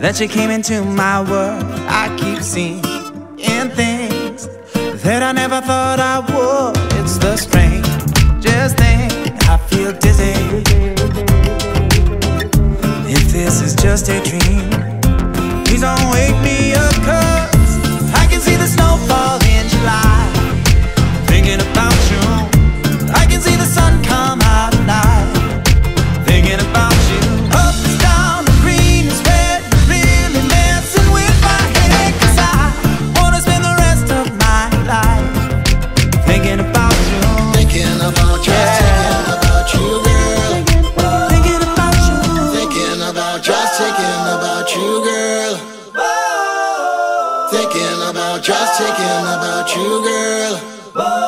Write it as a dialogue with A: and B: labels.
A: that you came into my world. I keep seeing things that I never thought I would. It's the strangest thing. I feel dizzy. If this is just a dream, please don't wake me
B: about you, girl. Thinking about just thinking about you, girl.